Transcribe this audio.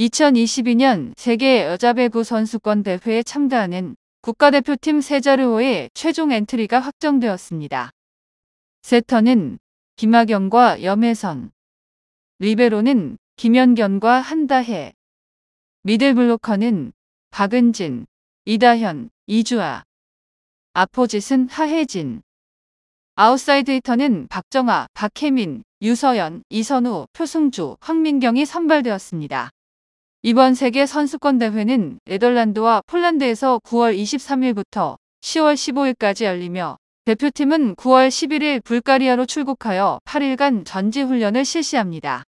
2022년 세계 여자배구 선수권 대회에 참가하는 국가대표팀 세자르호의 최종 엔트리가 확정되었습니다. 세터는 김하경과 염혜선, 리베로는 김연견과 한다혜, middle blocker는 박은진, 이다현, 이주아, opposite은 하혜진, outside hitter는 박정아, 박혜민, 유서연, 이선우, 표승주, 황민경이 선발되었습니다. 이번 세계 선수권 대회는 네덜란드와 폴란드에서 9월 23일부터 10월 15일까지 열리며 대표팀은 9월 11일 불가리아로 출국하여 8일간 전지 훈련을 실시합니다.